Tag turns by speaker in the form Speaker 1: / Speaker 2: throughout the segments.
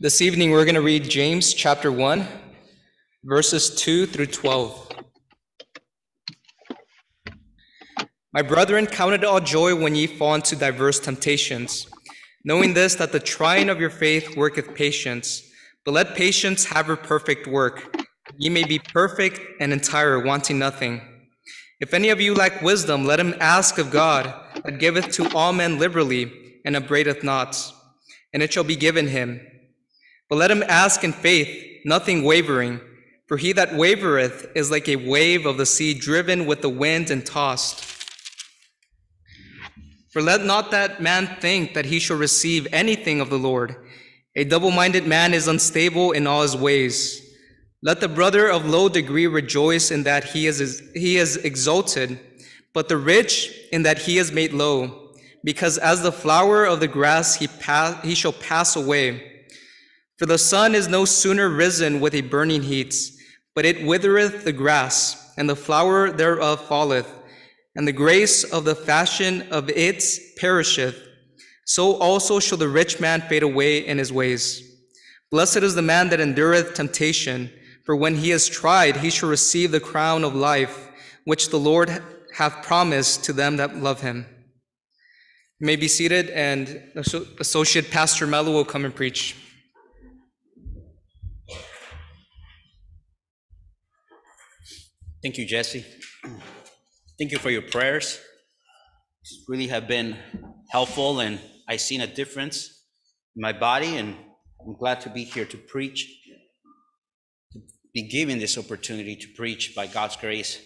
Speaker 1: This evening, we're going to read James chapter 1, verses 2 through 12. My brethren, count it all joy when ye fall into diverse temptations, knowing this, that the trying of your faith worketh patience. But let patience have her perfect work, ye may be perfect and entire, wanting nothing. If any of you lack wisdom, let him ask of God, that giveth to all men liberally, and upbraideth not, and it shall be given him. But let him ask in faith, nothing wavering. For he that wavereth is like a wave of the sea driven with the wind and tossed. For let not that man think that he shall receive anything of the Lord. A double minded man is unstable in all his ways. Let the brother of low degree rejoice in that he is, he is exalted, but the rich in that he is made low, because as the flower of the grass he, pass, he shall pass away. For the sun is no sooner risen with a burning heat, but it withereth the grass, and the flower thereof falleth, and the grace of the fashion of it perisheth. So also shall the rich man fade away in his ways. Blessed is the man that endureth temptation, for when he is tried, he shall receive the crown of life, which the Lord hath promised to them that love him. You may be seated, and Associate Pastor Melo will come and preach.
Speaker 2: Thank you, Jesse. Thank you for your prayers. Really have been helpful, and I've seen a difference in my body, and I'm glad to be here to preach, to be given this opportunity to preach by God's grace.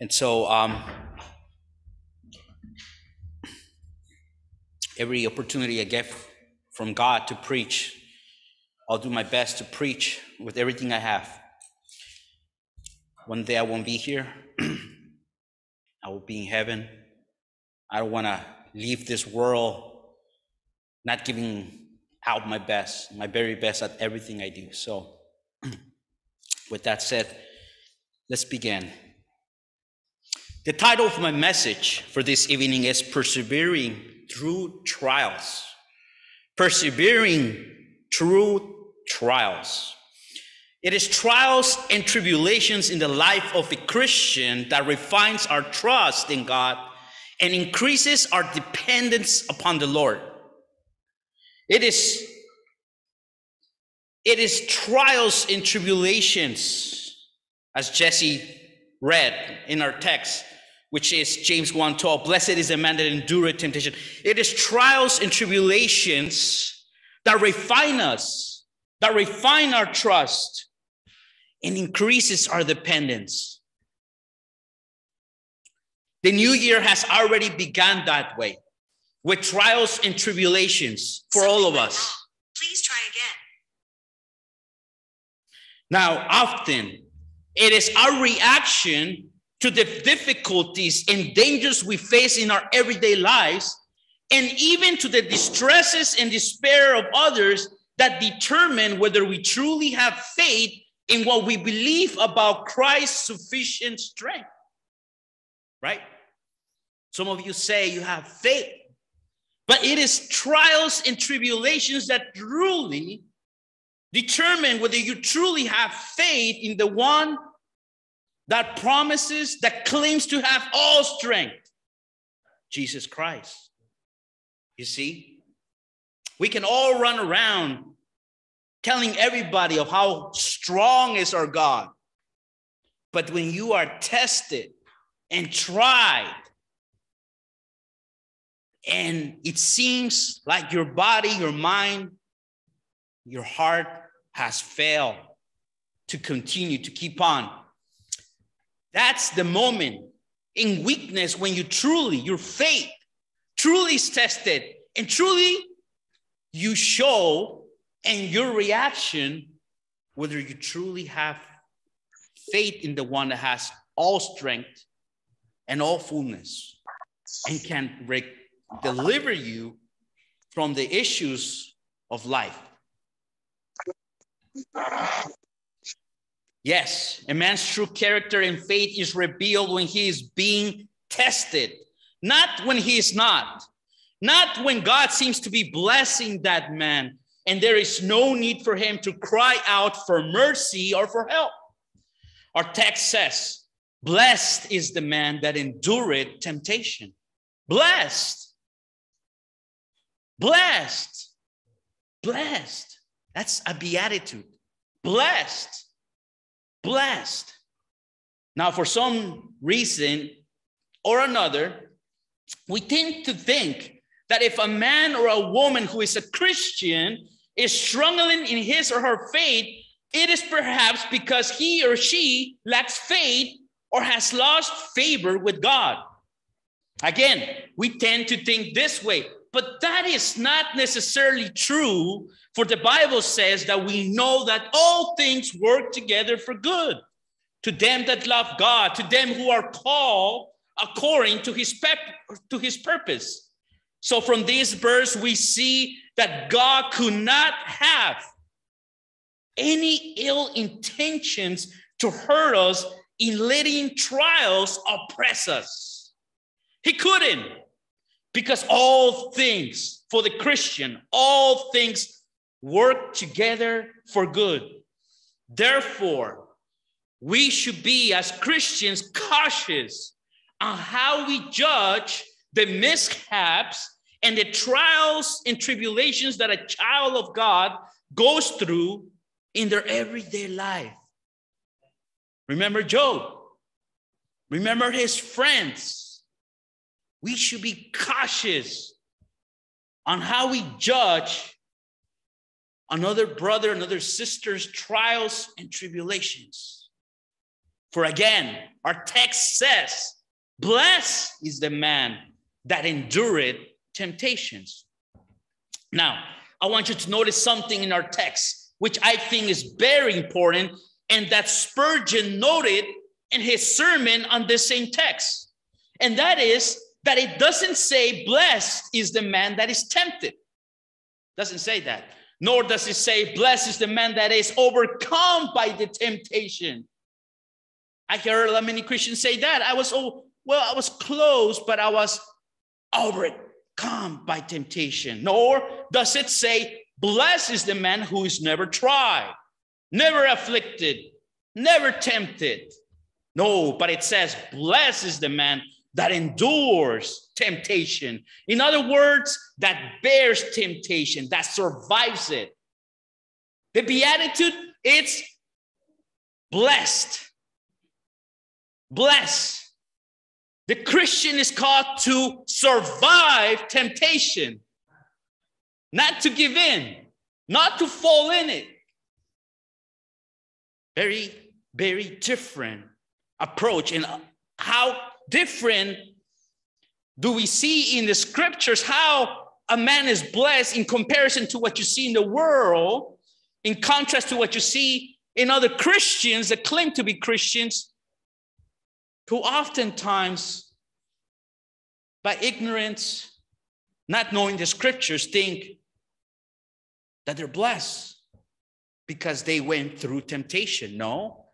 Speaker 2: And so, um, every opportunity I get from God to preach, I'll do my best to preach with everything I have. One day I won't be here. I will be in heaven. I don't want to leave this world not giving out my best, my very best at everything I do. So, with that said, let's begin. The title of my message for this evening is Persevering Through Trials. Persevering Through Trials. It is trials and tribulations in the life of a Christian that refines our trust in God and increases our dependence upon the Lord. It is it is trials and tribulations, as Jesse read in our text, which is James 1 12. Blessed is the man that endureth temptation. It is trials and tribulations that refine us, that refine our trust, and increases our dependence. The new year has already begun that way with trials and tribulations for all of us.
Speaker 3: Please try again.
Speaker 2: Now, often it is our reaction to the difficulties and dangers we face in our everyday lives, and even to the distresses and despair of others that determine whether we truly have faith in what we believe about Christ's sufficient strength. Right? Some of you say you have faith, but it is trials and tribulations that truly determine whether you truly have faith in the one that promises, that claims to have all strength Jesus Christ. You see, we can all run around telling everybody of how strong is our God. But when you are tested and tried, and it seems like your body, your mind, your heart has failed to continue to keep on. That's the moment in weakness when you truly, your faith truly is tested and truly you show and your reaction, whether you truly have faith in the one that has all strength and all fullness and can re- deliver you from the issues of life. Yes, a man's true character and faith is revealed when he is being tested, not when he is not. Not when God seems to be blessing that man, and there is no need for him to cry out for mercy or for help. Our text says, Blessed is the man that endureth temptation. Blessed. Blessed. Blessed. That's a beatitude. Blessed. Blessed. Now, for some reason or another, we tend to think that if a man or a woman who is a Christian is struggling in his or her faith, it is perhaps because he or she lacks faith or has lost favor with God. Again, we tend to think this way, but that is not necessarily true, for the Bible says that we know that all things work together for good to them that love God, to them who are called according to his, pep- to his purpose. So, from this verse, we see that God could not have any ill intentions to hurt us in letting trials oppress us. He couldn't, because all things for the Christian, all things work together for good. Therefore, we should be, as Christians, cautious on how we judge the mishaps and the trials and tribulations that a child of God goes through in their everyday life. Remember Job. Remember his friends. We should be cautious on how we judge another brother, another sister's trials and tribulations. For again, our text says, Blessed is the man that endured temptations. Now, I want you to notice something in our text, which I think is very important, and that Spurgeon noted in his sermon on this same text. And that is that it doesn't say, Blessed is the man that is tempted. Doesn't say that. Nor does it say, Blessed is the man that is overcome by the temptation. I heard a lot of many Christians say that. I was, oh, well, I was close, but I was overcome by temptation. Nor does it say, Blessed is the man who is never tried, never afflicted, never tempted. No, but it says, Blessed is the man that endures temptation. In other words, that bears temptation, that survives it. The beatitude, it's blessed. Blessed. The Christian is called to survive temptation, not to give in, not to fall in it. Very, very different approach. And how different do we see in the scriptures how a man is blessed in comparison to what you see in the world, in contrast to what you see in other Christians that claim to be Christians who oftentimes, by ignorance, not knowing the scriptures, think that they're blessed because they went through temptation. No,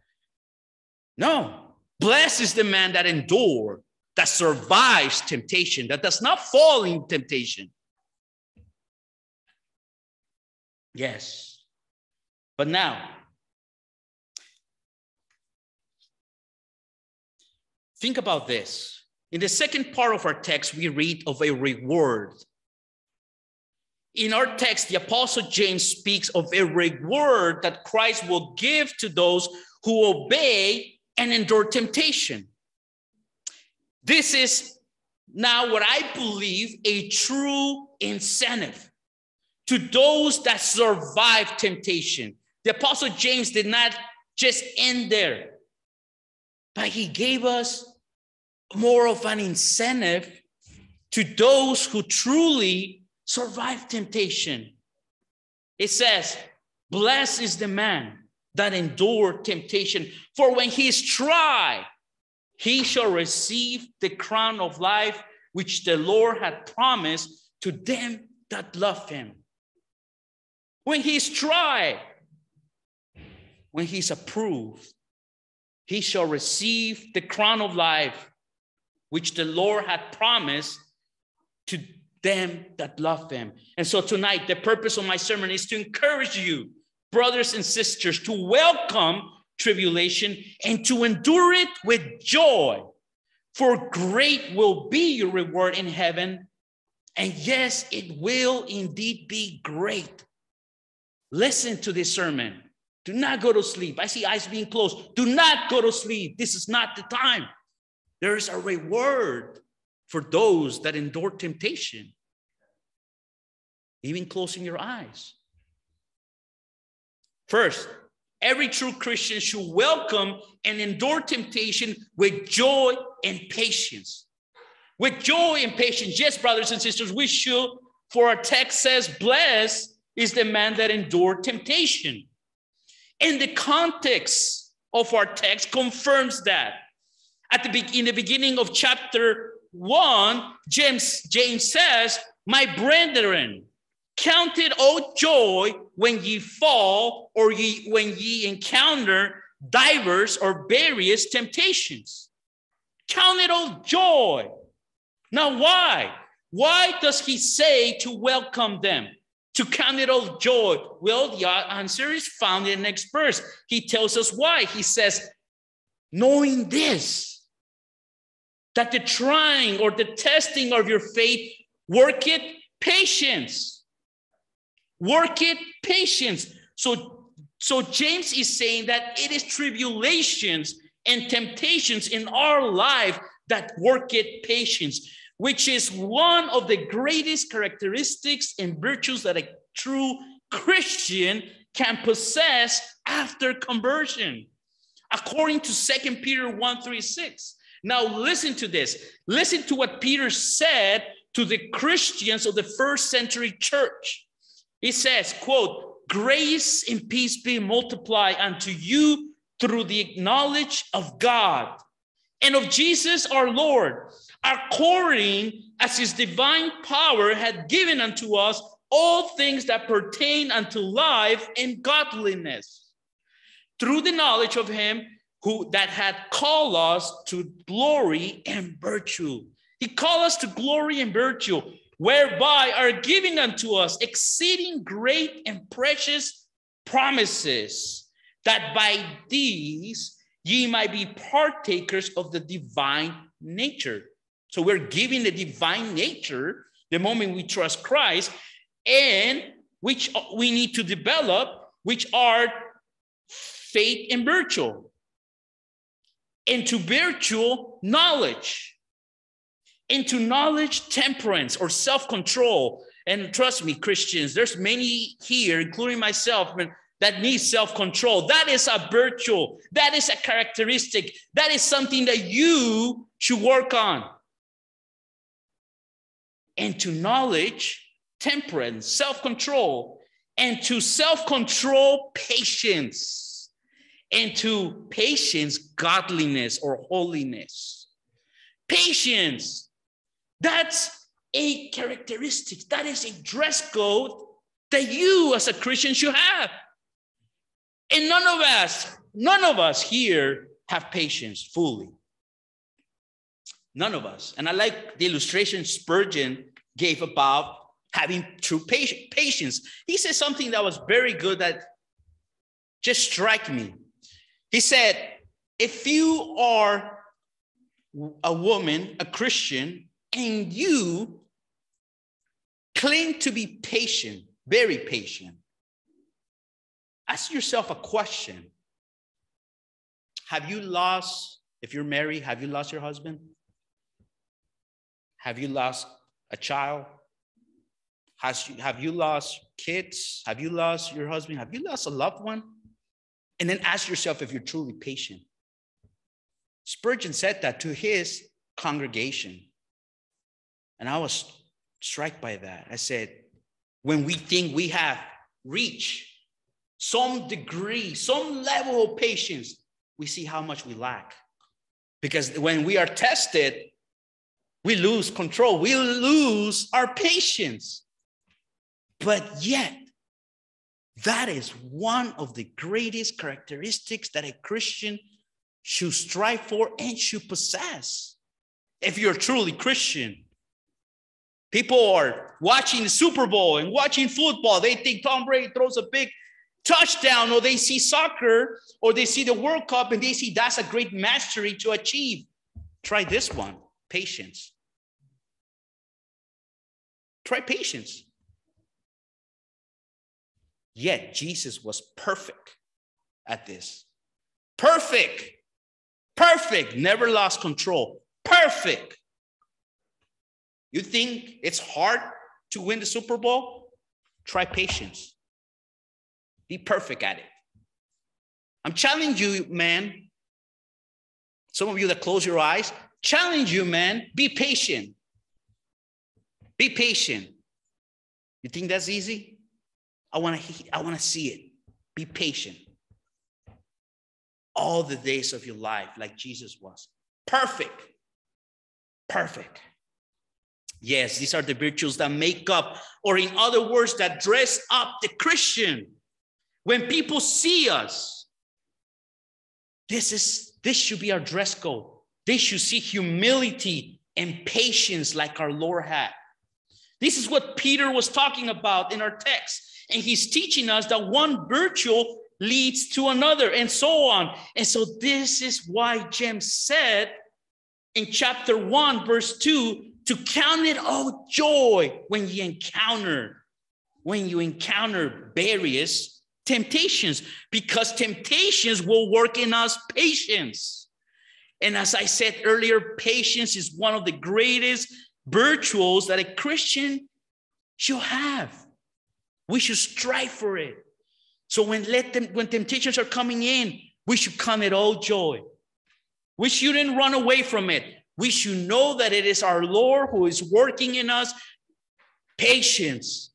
Speaker 2: no. Blessed is the man that endured, that survives temptation, that does not fall in temptation. Yes. But now, Think about this. In the second part of our text, we read of a reward. In our text, the Apostle James speaks of a reward that Christ will give to those who obey and endure temptation. This is now what I believe a true incentive to those that survive temptation. The Apostle James did not just end there but he gave us more of an incentive to those who truly survive temptation. It says, Blessed is the man that endured temptation, for when he is tried, he shall receive the crown of life which the Lord had promised to them that love him. When he's tried, when he's approved, he shall receive the crown of life which the Lord had promised to them that love him. And so tonight, the purpose of my sermon is to encourage you, brothers and sisters, to welcome tribulation and to endure it with joy. For great will be your reward in heaven. And yes, it will indeed be great. Listen to this sermon. Do not go to sleep. I see eyes being closed. Do not go to sleep. This is not the time. There is a reward for those that endure temptation, even closing your eyes. First, every true Christian should welcome and endure temptation with joy and patience. With joy and patience. Yes, brothers and sisters, we should, for our text says, blessed is the man that endured temptation. And the context of our text confirms that. At the be- in the beginning of chapter one, James, James says, My brethren, count it all joy when ye fall or ye when ye encounter divers or various temptations. Count it all joy. Now, why? Why does he say to welcome them? To count it all joy? Well, the answer is found in the next verse. He tells us why. He says, knowing this, that the trying or the testing of your faith work it patience work it patience so so james is saying that it is tribulations and temptations in our life that work it patience which is one of the greatest characteristics and virtues that a true christian can possess after conversion according to Second peter 1 3 6 now, listen to this. Listen to what Peter said to the Christians of the first century church. He says, quote, grace and peace be multiplied unto you through the knowledge of God and of Jesus our Lord, according as his divine power had given unto us all things that pertain unto life and godliness. Through the knowledge of him who that had called us to glory and virtue. He called us to glory and virtue, whereby are given unto us exceeding great and precious promises, that by these ye might be partakers of the divine nature. So we're given the divine nature the moment we trust Christ, and which uh, we need to develop, which are faith and virtue into virtual knowledge, into knowledge, temperance, or self control. And trust me, Christians, there's many here, including myself, that needs self control. That is a virtue, that is a characteristic, that is something that you should work on. And to knowledge, temperance, self control, and to self control, patience and to patience, godliness, or holiness. Patience, that's a characteristic, that is a dress code that you as a Christian should have. And none of us, none of us here have patience fully. None of us. And I like the illustration Spurgeon gave about having true patience. He said something that was very good that just struck me. He said, if you are a woman, a Christian, and you claim to be patient, very patient, ask yourself a question. Have you lost, if you're married, have you lost your husband? Have you lost a child? Has you, have you lost kids? Have you lost your husband? Have you lost a loved one? And then ask yourself if you're truly patient. Spurgeon said that to his congregation. And I was struck by that. I said, when we think we have reached some degree, some level of patience, we see how much we lack. Because when we are tested, we lose control, we lose our patience. But yet, that is one of the greatest characteristics that a Christian should strive for and should possess. If you're truly Christian, People are watching the Super Bowl and watching football. They think Tom Brady throws a big touchdown, or they see soccer, or they see the World Cup, and they see that's a great mastery to achieve. Try this one patience. Try patience. Yet Jesus was perfect at this. Perfect. Perfect. Never lost control. Perfect. You think it's hard to win the Super Bowl? Try patience. Be perfect at it. I'm challenging you, man. Some of you that close your eyes, challenge you, man. Be patient. Be patient. You think that's easy? I want to I want to see it. Be patient. All the days of your life like Jesus was. Perfect. Perfect. Yes, these are the virtues that make up, or in other words, that dress up the Christian. When people see us, this is this should be our dress code. They should see humility and patience like our Lord had. This is what Peter was talking about in our text. And he's teaching us that one virtue leads to another, and so on. And so, this is why James said in chapter 1, verse 2 to count it all joy when you encounter when you encounter various temptations because temptations will work in us patience. And as i said earlier patience is one of the greatest virtues that a christian should have. We should strive for it. So when let them when temptations are coming in we should count it all joy. We shouldn't run away from it. We should know that it is our Lord who is working in us patience.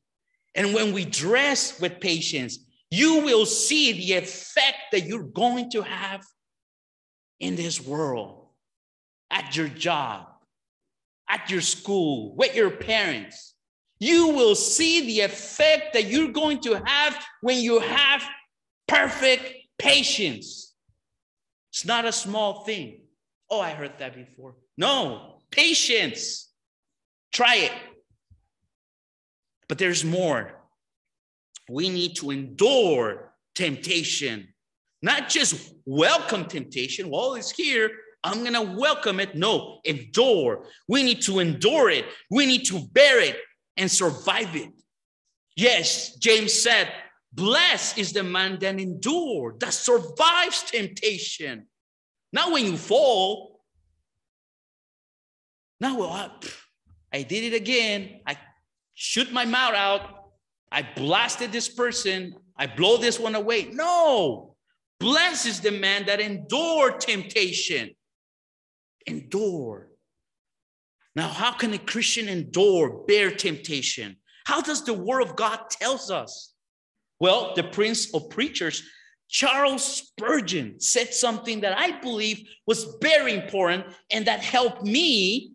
Speaker 2: And when we dress with patience, you will see the effect that you're going to have in this world, at your job, at your school, with your parents. You will see the effect that you're going to have when you have perfect patience. It's not a small thing. Oh, I heard that before. No, patience. Try it. But there's more. We need to endure temptation, not just welcome temptation. Well, it's here. I'm going to welcome it. No, endure. We need to endure it. We need to bear it and survive it. Yes, James said, Blessed is the man that endure, that survives temptation. Not when you fall, now, well, I, I did it again. I shoot my mouth out. I blasted this person. I blow this one away. No. Blessed is the man that endure temptation. Endure. Now, how can a Christian endure, bear temptation? How does the word of God tells us? Well, the prince of preachers, Charles Spurgeon, said something that I believe was very important and that helped me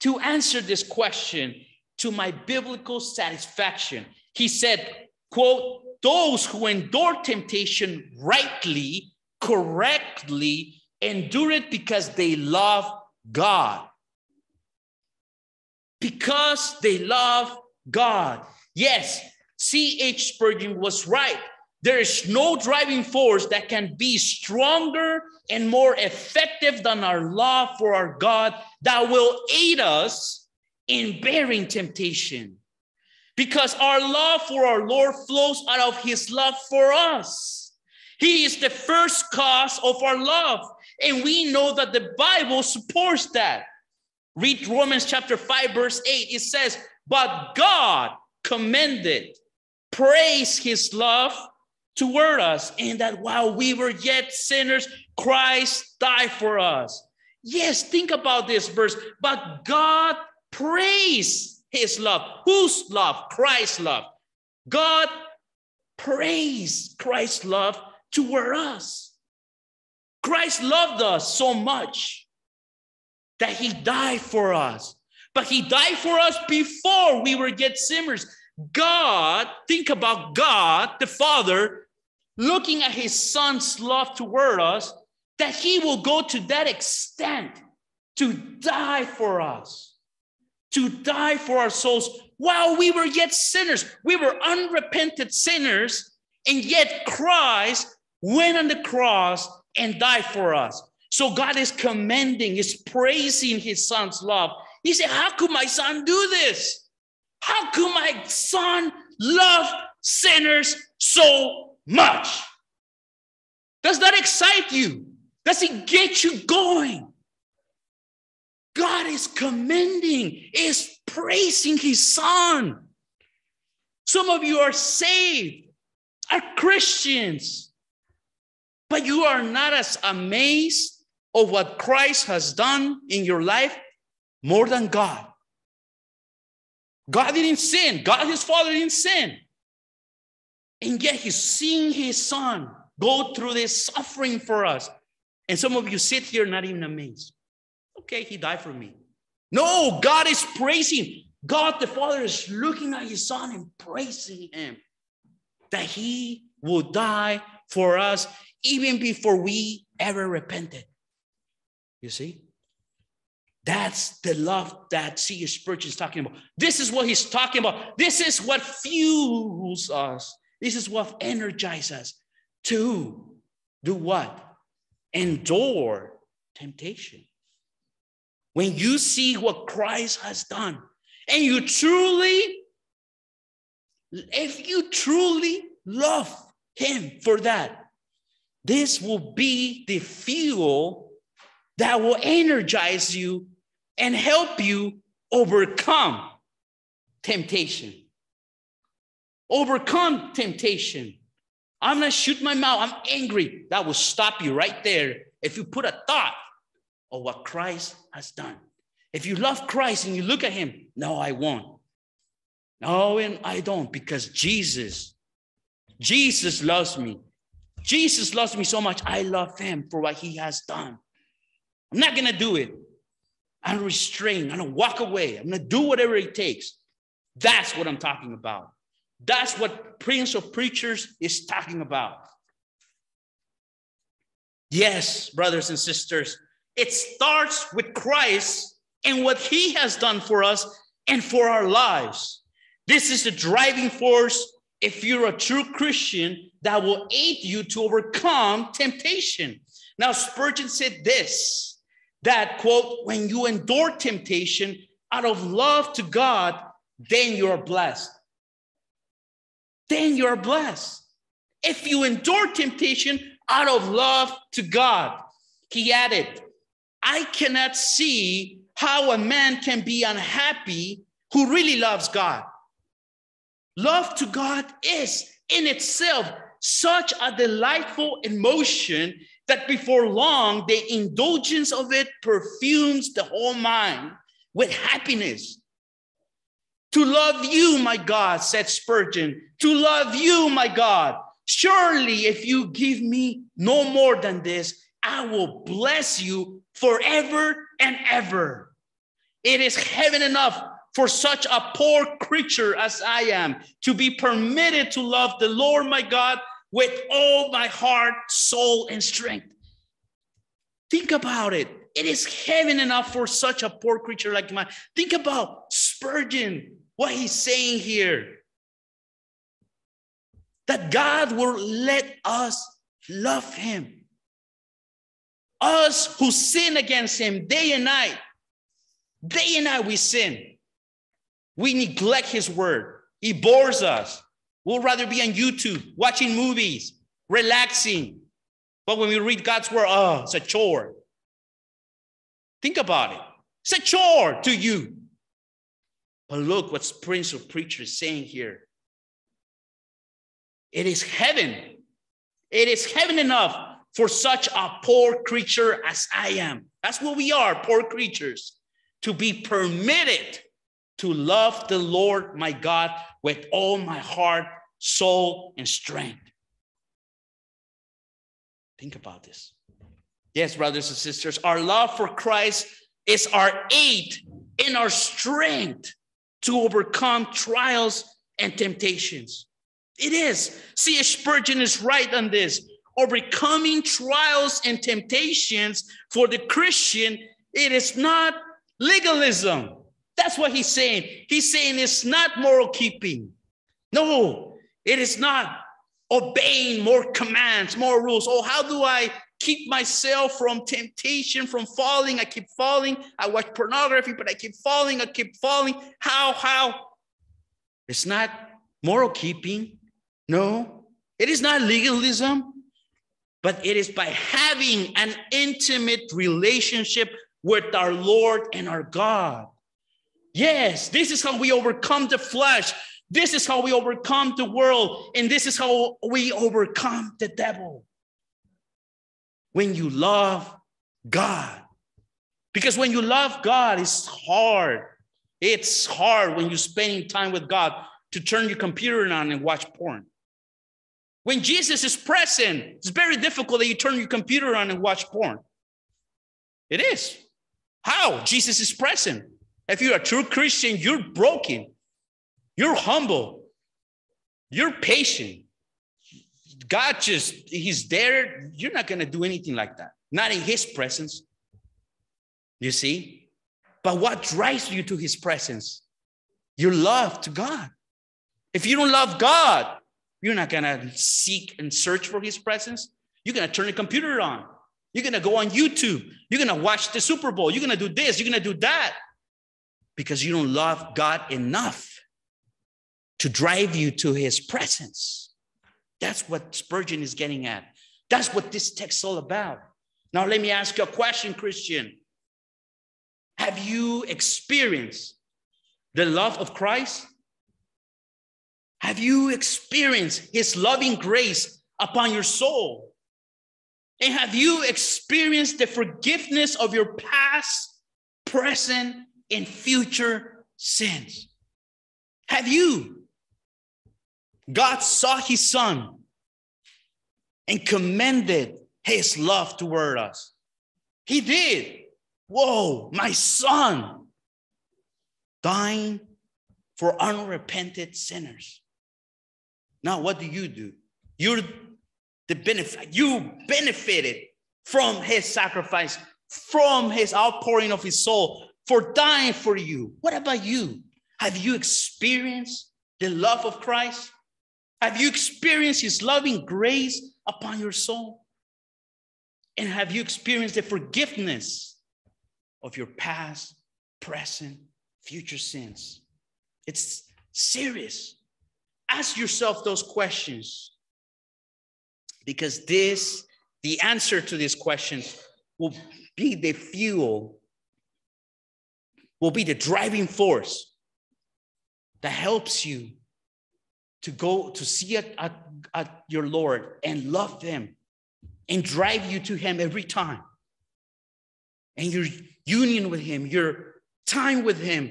Speaker 2: to answer this question to my biblical satisfaction. He said, quote, those who endure temptation rightly, correctly, endure it because they love God. Because they love God. Yes, C.H. Spurgeon was right. There is no driving force that can be stronger and more effective than our love for our God that will aid us in bearing temptation. Because our love for our Lord flows out of his love for us. He is the first cause of our love. And we know that the Bible supports that. Read Romans chapter 5, verse 8. It says, But God commended, praise his love toward us, and that while we were yet sinners, Christ died for us. Yes, think about this verse. But God praised his love. Whose love? Christ's love. God praised Christ's love toward us. Christ loved us so much that he died for us. But he died for us before we were yet sinners. God, think about God, the Father, looking at his son's love toward us, that he will go to that extent to die for us. To die for our souls while we were yet sinners. We were unrepented sinners, and yet Christ went on the cross and died for us. So God is commending, is praising his son's love. He said, How could my son do this? How could my son love sinners so much? Does that excite you? Does it get you going? God is commending, is praising his son. Some of you are saved, are Christians, but you are not as amazed of what Christ has done in your life more than God. God didn't sin. God, his father, didn't sin. And yet he's seeing his son go through this suffering for us. And some of you sit here not even amazed. Okay, he died for me. No, God is praising. God the Father is looking at his son and praising him that he will die for us even before we ever repented. You see? That's the love that C.S. Spurgeon is talking about. This is what he's talking about. This is what fuels us. This is what energizes us to do what? Endure temptation. When you see what Christ has done, and you truly, if you truly love Him for that, this will be the fuel that will energize you and help you overcome temptation. Overcome temptation. I'm gonna shoot my mouth. I'm angry. That will stop you right there if you put a thought of what Christ has done. If you love Christ and you look at him, no, I won't. No, and I don't because Jesus, Jesus loves me. Jesus loves me so much. I love him for what he has done. I'm not gonna do it. I'm restrained. I'm gonna walk away. I'm gonna do whatever it takes. That's what I'm talking about. That's what Prince of Preachers is talking about. Yes, brothers and sisters, it starts with Christ and what he has done for us and for our lives. This is the driving force if you're a true Christian that will aid you to overcome temptation. Now, Spurgeon said this that quote, when you endure temptation out of love to God, then you're blessed. Then you're blessed. If you endure temptation out of love to God, he added, I cannot see how a man can be unhappy who really loves God. Love to God is in itself such a delightful emotion that before long, the indulgence of it perfumes the whole mind with happiness. To love you, my God, said Spurgeon, to love you, my God. Surely, if you give me no more than this, I will bless you forever and ever. It is heaven enough for such a poor creature as I am to be permitted to love the Lord my God with all my heart, soul, and strength. Think about it. It is heaven enough for such a poor creature like mine. Think about Spurgeon, what he's saying here. That God will let us love him us who sin against him day and night, day and night we sin. We neglect his word. He bores us. We'll rather be on YouTube, watching movies, relaxing. But when we read God's word, oh, it's a chore. Think about it. It's a chore to you. But look what Prince of Preacher is saying here. It is heaven. It is heaven enough for such a poor creature as I am. That's what we are, poor creatures, to be permitted to love the Lord my God with all my heart, soul, and strength. Think about this. Yes, brothers and sisters, our love for Christ is our aid and our strength to overcome trials and temptations. It is. See, Spurgeon is right on this overcoming trials and temptations for the Christian, it is not legalism. That's what he's saying. He's saying it's not moral keeping. No, it is not obeying more commands, more rules. Oh, how do I keep myself from temptation, from falling? I keep falling. I watch pornography, but I keep falling. I keep falling. How, how? It's not moral keeping. No, it is not legalism, but it is by having an intimate relationship with our Lord and our God. Yes, this is how we overcome the flesh. This is how we overcome the world. And this is how we overcome the devil. When you love God. Because when you love God, it's hard. It's hard when you're spending time with God to turn your computer on and watch porn. When Jesus is present, it's very difficult that you turn your computer on and watch porn. It is. How? Jesus is present. If you're a true Christian, you're broken, you're humble, you're patient. God just, He's there. You're not going to do anything like that, not in His presence. You see? But what drives you to His presence? Your love to God. If you don't love God, you're not going to seek and search for His presence. You're going to turn the computer on. You're going to go on YouTube. You're going to watch the Super Bowl. You're going to do this. You're going to do that because you don't love God enough to drive you to his presence. That's what Spurgeon is getting at. That's what this text is all about. Now, let me ask you a question, Christian. Have you experienced the love of Christ? Have you experienced his loving grace upon your soul? And have you experienced the forgiveness of your past, present, and future sins? Have you? God saw his son and commended his love toward us. He did. Whoa, my son dying for unrepented sinners. Now, what do you do? You're the benefit, you benefited from his sacrifice, from his outpouring of his soul, for dying for you. What about you? Have you experienced the love of Christ? Have you experienced his loving grace upon your soul? And have you experienced the forgiveness of your past, present, future sins? It's serious. Ask yourself those questions because this, the answer to these questions, will be the fuel, will be the driving force that helps you to go to see at, at, at your Lord and love them and drive you to Him every time. And your union with Him, your time with Him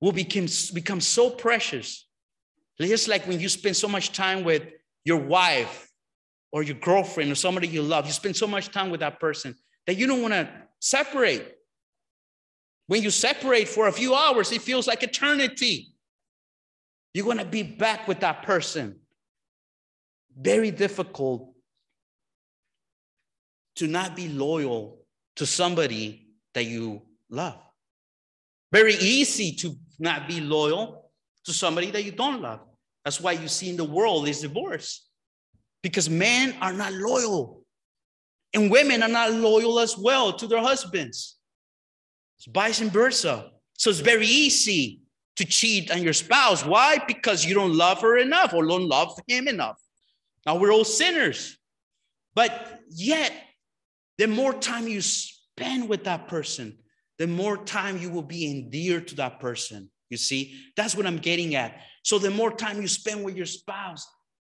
Speaker 2: will become, become so precious. Just like when you spend so much time with your wife or your girlfriend or somebody you love, you spend so much time with that person that you don't want to separate. When you separate for a few hours, it feels like eternity. You want to be back with that person. Very difficult to not be loyal to somebody that you love. Very easy to not be loyal to somebody that you don't love. That's why you see in the world is divorce because men are not loyal and women are not loyal as well to their husbands. It's vice versa. So it's very easy to cheat on your spouse. Why? Because you don't love her enough or don't love him enough. Now we're all sinners. But yet, the more time you spend with that person, the more time you will be endeared to that person. You see, that's what I'm getting at. So the more time you spend with your spouse,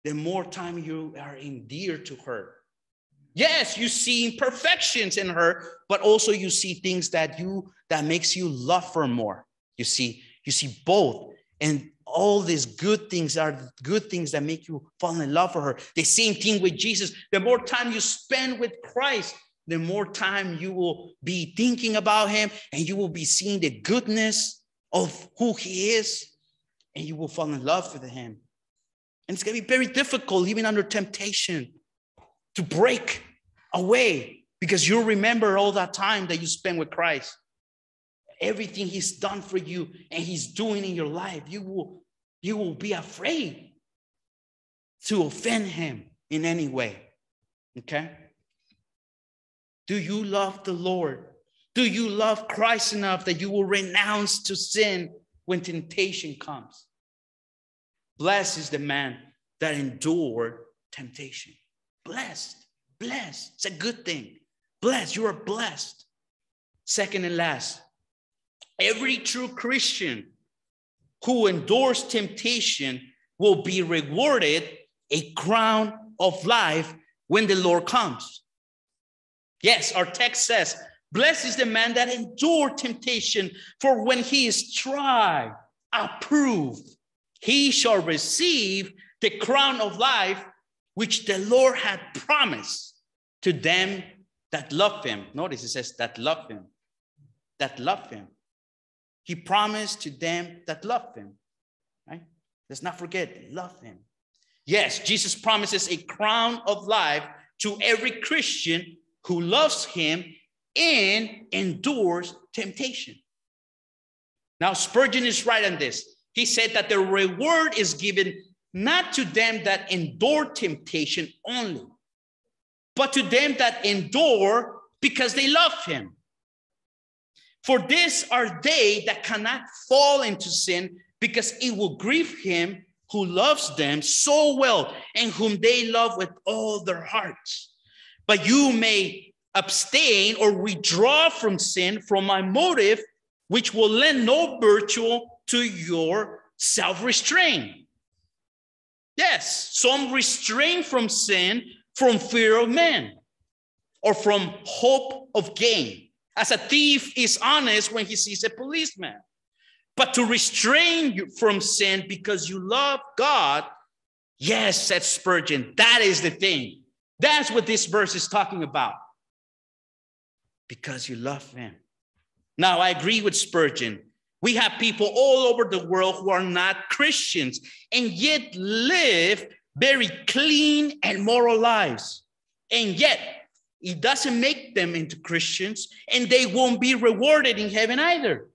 Speaker 2: the more time you are endeared to her. Yes, you see imperfections in her, but also you see things that you that makes you love her more. You see, you see both. And all these good things are good things that make you fall in love for her. The same thing with Jesus. The more time you spend with Christ, the more time you will be thinking about him and you will be seeing the goodness of who he is and you will fall in love with him. And it's going to be very difficult, even under temptation, to break away because you'll remember all that time that you spent with Christ. everything he's done for you and he's doing in your life, you will, you will be afraid to offend him in any way. Okay? Do you love the Lord? Do you love Christ enough that you will renounce to sin when temptation comes? Blessed is the man that endured temptation. Blessed, blessed. It's a good thing. Blessed, you are blessed. Second and last, every true Christian who endures temptation will be rewarded a crown of life when the Lord comes. Yes, our text says, Blessed is the man that endured temptation, for when he is tried, approved, he shall receive the crown of life which the Lord had promised to them that love him. Notice it says that love him, that love him. He promised to them that love him. Right? Let's not forget, love him. Yes, Jesus promises a crown of life to every Christian who loves him and endures temptation. Now, Spurgeon is right on this. He said that the reward is given not to them that endure temptation only, but to them that endure because they love him. For this are they that cannot fall into sin because it will grieve him who loves them so well and whom they love with all their hearts. But you may abstain or withdraw from sin from my motive, which will lend no virtue to your self restraint. Yes, some restrain from sin from fear of men or from hope of gain. As a thief is honest when he sees a policeman. But to restrain you from sin because you love God, yes, said Spurgeon, that is the thing. That's what this verse is talking about. Because you love Him. Now, I agree with Spurgeon. We have people all over the world who are not Christians and yet live very clean and moral lives. And yet, it doesn't make them into Christians, and they won't be rewarded in heaven either.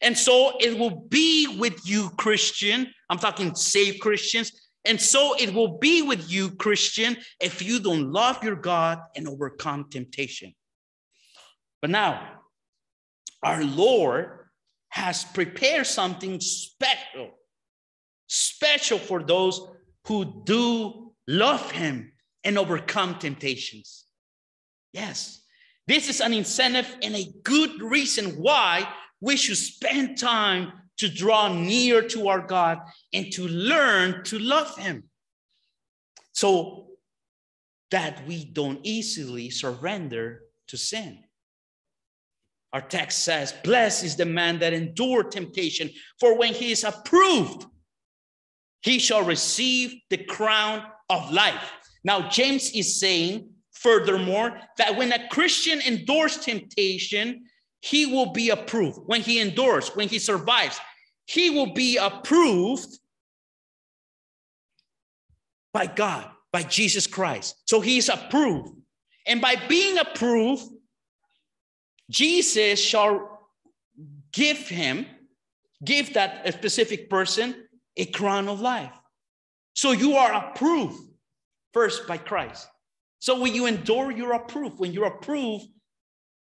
Speaker 2: And so it will be with you, Christian. I'm talking saved Christians. And so it will be with you, Christian, if you don't love your God and overcome temptation. But now, our Lord has prepared something special, special for those who do love Him and overcome temptations. Yes, this is an incentive and a good reason why we should spend time to draw near to our God and to learn to love Him so that we don't easily surrender to sin. Our text says, Blessed is the man that endured temptation, for when he is approved, he shall receive the crown of life. Now, James is saying, furthermore, that when a Christian endures temptation, he will be approved. When he endures, when he survives, he will be approved by God, by Jesus Christ. So he's approved. And by being approved, Jesus shall give him, give that specific person a crown of life. So you are approved first by Christ. So when you endure, you're approved. When you're approved,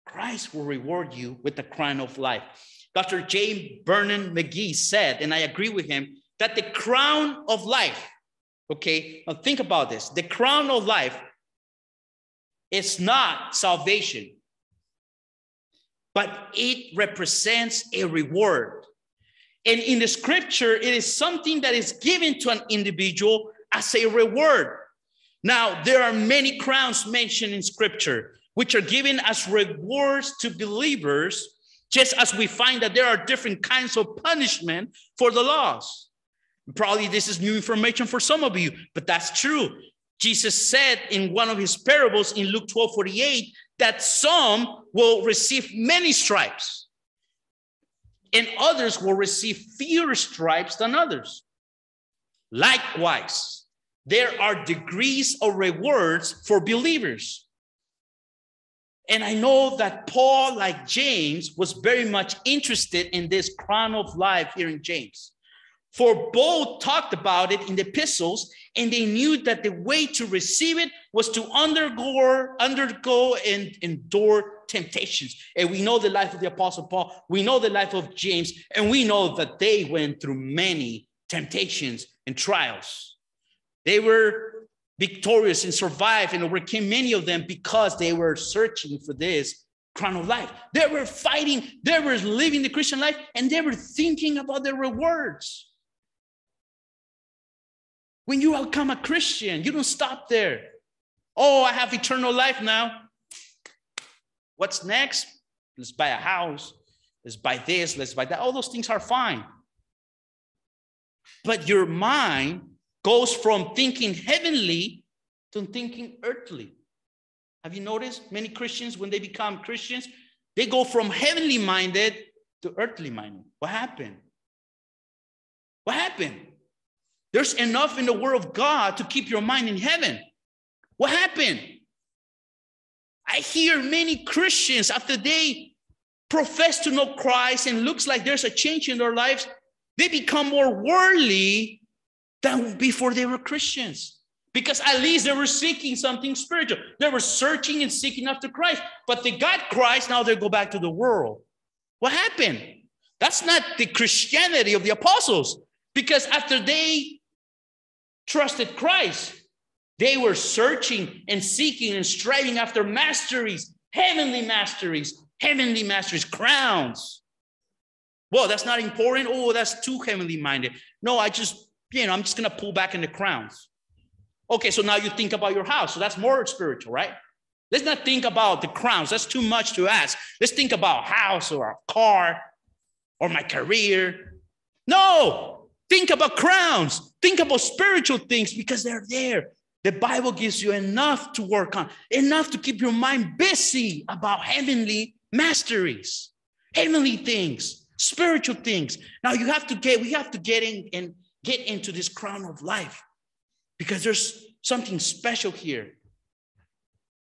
Speaker 2: Christ will reward you with the crown of life. Dr. James Vernon McGee said, and I agree with him, that the crown of life, okay, now think about this the crown of life is not salvation, but it represents a reward. And in the scripture, it is something that is given to an individual as a reward. Now, there are many crowns mentioned in scripture which are given as rewards to believers, just as we find that there are different kinds of punishment for the lost. Probably this is new information for some of you, but that's true. Jesus said in one of his parables in Luke 12 48 that some will receive many stripes and others will receive fewer stripes than others. Likewise, there are degrees of rewards for believers. And I know that Paul, like James, was very much interested in this crown of life here in James. For both talked about it in the epistles, and they knew that the way to receive it was to undergo, undergo and endure temptations. And we know the life of the Apostle Paul, we know the life of James, and we know that they went through many temptations and trials. They were victorious and survived and overcame many of them because they were searching for this crown of life. They were fighting, they were living the Christian life, and they were thinking about their rewards. When you become a Christian, you don't stop there. Oh, I have eternal life now. What's next? Let's buy a house. Let's buy this. Let's buy that. All those things are fine. But your mind goes from thinking heavenly to thinking earthly. Have you noticed many Christians, when they become Christians, they go from heavenly minded to earthly minded? What happened? What happened? There's enough in the Word of God to keep your mind in heaven. What happened? I hear many Christians after they profess to know Christ and looks like there's a change in their lives, they become more worldly than before they were Christians. Because at least they were seeking something spiritual. They were searching and seeking after Christ, but they got Christ. Now they go back to the world. What happened? That's not the Christianity of the apostles. Because after they trusted Christ, they were searching and seeking and striving after masteries, heavenly masteries, heavenly masteries, crowns. Well, that's not important. Oh, that's too heavenly minded. No, I just, you know, I'm just going to pull back in the crowns. Okay, so now you think about your house. So that's more spiritual, right? Let's not think about the crowns. That's too much to ask. Let's think about house or a car or my career. No, Think about crowns. Think about spiritual things because they're there. The Bible gives you enough to work on, enough to keep your mind busy about heavenly masteries, heavenly things, spiritual things. Now you have to get, we have to get in and get into this crown of life because there's something special here.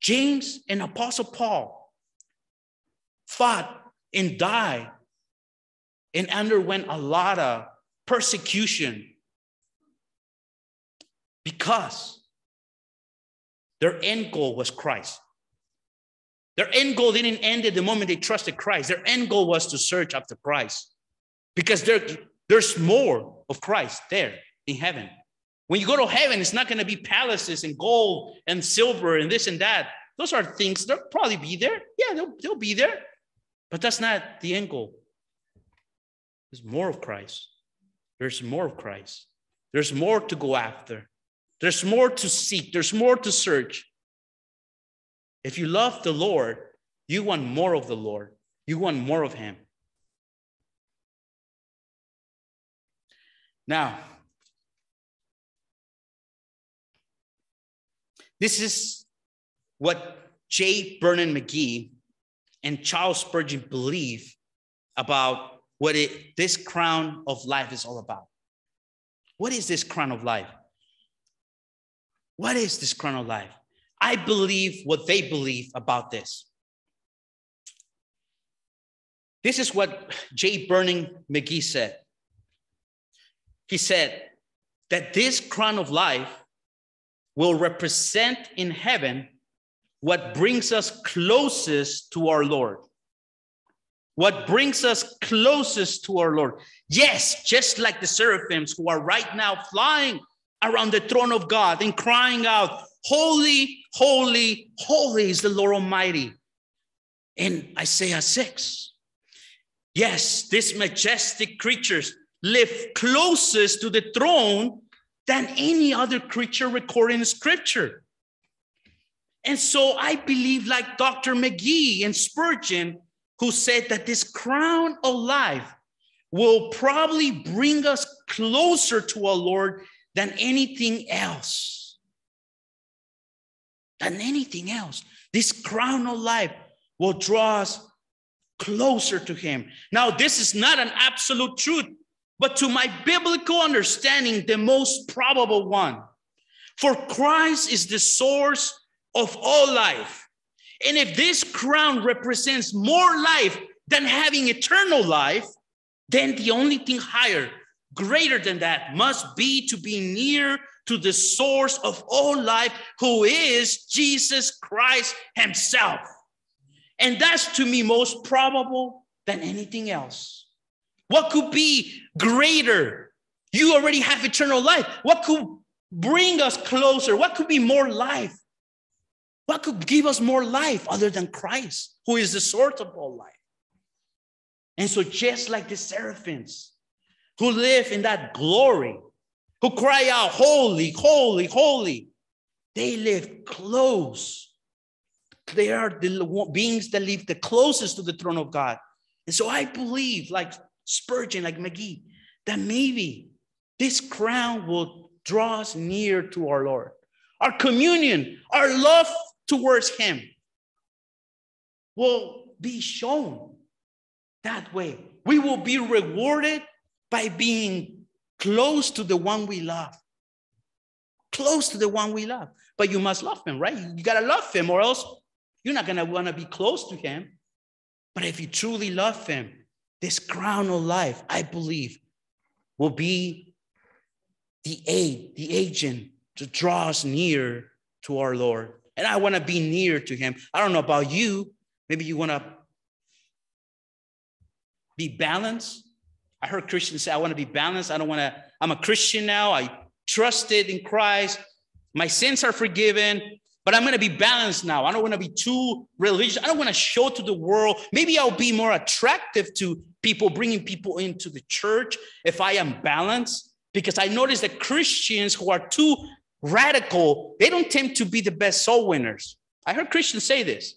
Speaker 2: James and Apostle Paul fought and died and underwent a lot of persecution because their end goal was Christ. Their end goal didn't end at the moment they trusted Christ. Their end goal was to search after Christ because there, there's more of Christ there in heaven. When you go to heaven, it's not going to be palaces and gold and silver and this and that. Those are things, they'll probably be there. Yeah, they'll, they'll be there. But that's not the end goal. There's more of Christ. There's more of Christ. There's more to go after. There's more to seek. There's more to search. If you love the Lord, you want more of the Lord. You want more of Him. Now, this is what J. Vernon McGee and Charles Spurgeon believe about what it, this crown of life is all about. What is this crown of life? What is this crown of life? I believe what they believe about this. This is what J. Vernon McGee said. He said that this crown of life will represent in heaven what brings us closest to our Lord what brings us closest to our Lord. Yes, just like the seraphims who are right now flying around the throne of God and crying out, Holy, holy, holy is the Lord Almighty. In Isaiah 6. Yes, these majestic creatures live closest to the throne than any other creature recorded in scripture. And so I believe, like Dr. McGee and Spurgeon, who said that this crown of life will probably bring us closer to our Lord than anything else. Than anything else. This crown of life will draw us closer to Him. Now, this is not an absolute truth, but to my biblical understanding, the most probable one. For Christ is the source of all life And if this crown represents more life than having eternal life, then the only thing higher, greater than that, must be to be near to the source of all life, who is Jesus Christ Himself. And that's to me most probable than anything else. What could be greater? You already have eternal life. What could bring us closer? What could be more life? What could give us more life other than Christ, who is the source of all life? And so, just like the seraphims who live in that glory, who cry out, Holy, holy, holy, they live close. They are the beings that live the closest to the throne of God. And so I believe, like Spurgeon, like McGee, that maybe this crown will draw us near to our Lord. Our communion, our love towards Him will be shown that way. We will be rewarded by being close to the one we love. Close to the one we love. But you must love him, right? You got to love him, or else you're not want to be close to him. But if you truly love him, this crown of life, I believe, will be the aid, the agent to draw us near to our Lord. And I want to be near to him. I don't know about you. Maybe you want to be balanced. I heard Christians say, I want to be balanced. I don't want to, I'm a Christian now. I trusted in Christ. My sins are forgiven, but I'm going to be balanced now. I don't want to be too religious. I don't want to show to the world. Maybe I'll be more attractive to people, bringing people into the church if I am balanced. Because I notice that Christians who are too radical, they don't tend to be the best soul winners. I heard Christians say this.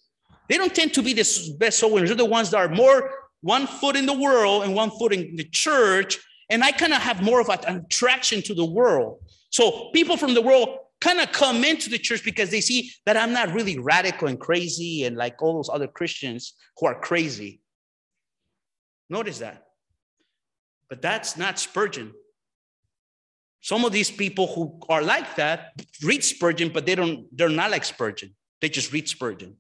Speaker 2: They don't tend to be the best soul winners. They're the ones that are more one foot in the world and one foot in the church. And I kind of have more of an attraction to the world. So people from the world kind of come into the church because they see that I'm not really radical and crazy and like all those other Christians who are crazy. Notice that. But that's not Spurgeon. Some of these people who are like that read Spurgeon, but they don't, they're not like Spurgeon. They just read Spurgeon.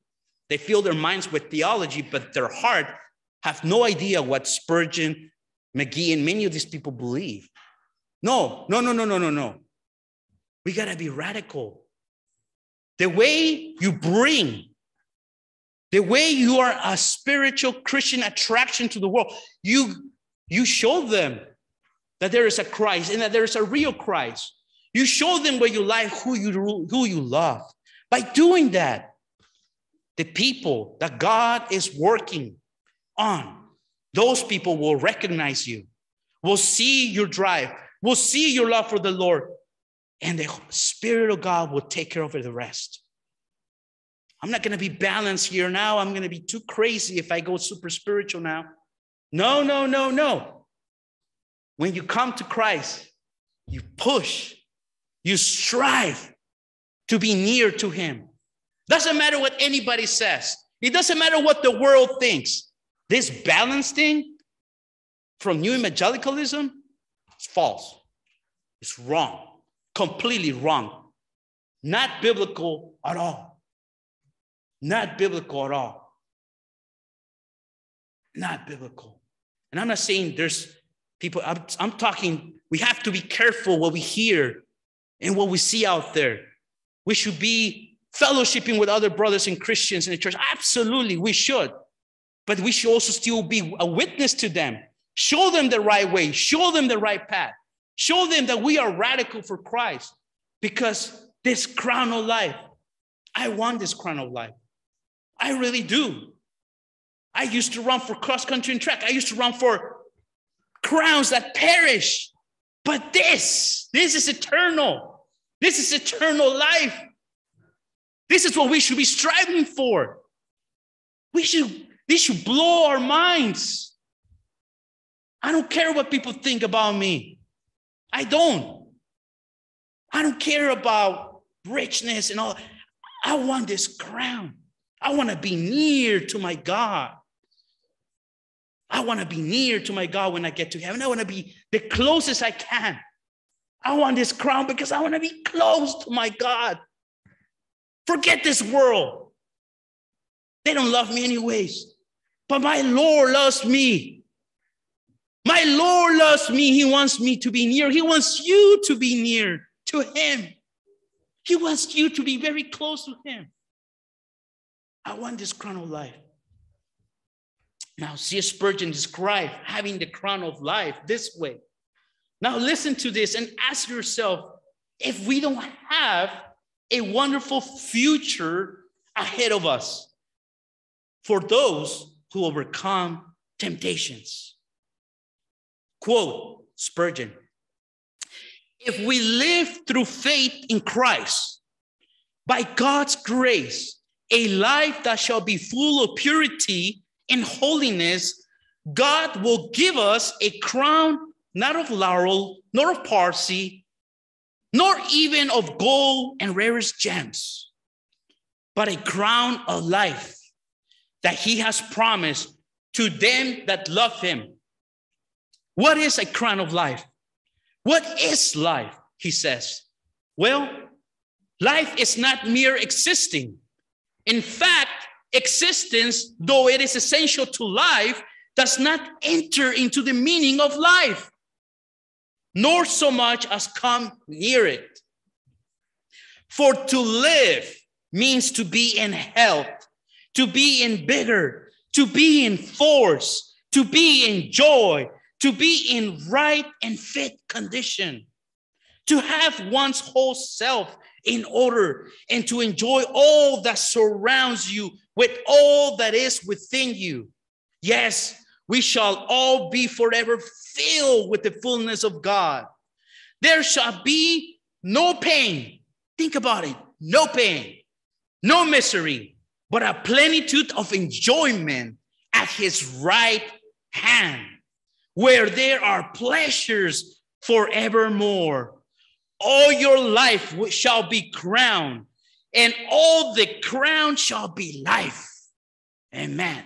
Speaker 2: They fill their minds with theology, but their heart have no idea what Spurgeon, McGee, and many of these people believe. No, no, no, no, no, no, no. We got to be radical. The way you bring, the way you are a spiritual Christian attraction to the world, you, you show them that there is a Christ and that there is a real Christ. You show them where you like, who you, who you love. By doing that, the people that God is working on, those people will recognize you, will see your drive, will see your love for the Lord, and the Spirit of God will take care of the rest. I'm not going to be balanced here now. I'm going to be too crazy if I go super spiritual now. No, no, no, no. When you come to Christ, you push, you strive to be near to Him. Doesn't matter what anybody says, it doesn't matter what the world thinks. This balance thing from new evangelicalism is false. It's wrong, completely wrong. Not biblical at all. Not biblical at all. Not biblical. And I'm not saying there's people, I'm, I'm talking, we have to be careful what we hear and what we see out there. We should be fellowshipping with other brothers and Christians in the church. Absolutely, we should but we should also still be a witness to them. Show them the right way, show them the right path, show them that we are radical for Christ because this crown of life, I want this crown of life. I really do. I used to run for cross country and track, I used to run for crowns that perish. But this, this is eternal. This is eternal life. This is what we should be striving for. We should this should blow our minds. I don't care what people think about me. I don't. I don't care about richness and all. I want this crown. I want to be near to my God. I want to be near to my God when I get to heaven. I want to be the closest I can. I want this crown because I want to be close to my God. Forget this world. They don't love me anyways. But my Lord loves me. My Lord loves me. He wants me to be near. He wants you to be near to Him. He wants you to be very close to Him. I want this crown of life. Now, C.S. Spurgeon described having the crown of life this way. Now, listen to this and ask yourself if we don't have a wonderful future ahead of us for those who overcome temptations. Quote Spurgeon If we live through faith in Christ, by God's grace, a life that shall be full of purity and holiness, God will give us a crown not of laurel, nor of parsley, nor even of gold and rarest gems, but a crown of life that he has promised to them that love him. What is a crown of life? What is life? He says. Well, life is not mere existing. In fact, existence, though it is essential to life, does not enter into the meaning of life, nor so much as come near it. For to live means to be in health, to be in vigor, to be in force, to be in joy, to be in right and fit condition, to have one's whole self in order, and to enjoy all that surrounds you with all that is within you. Yes, we shall all be forever filled with the fullness of God. There shall be no pain. Think about it no pain, no misery, but a plenitude of enjoyment at his right hand, where there are pleasures forevermore. All your life shall be crowned, and all the crown shall be life. Amen.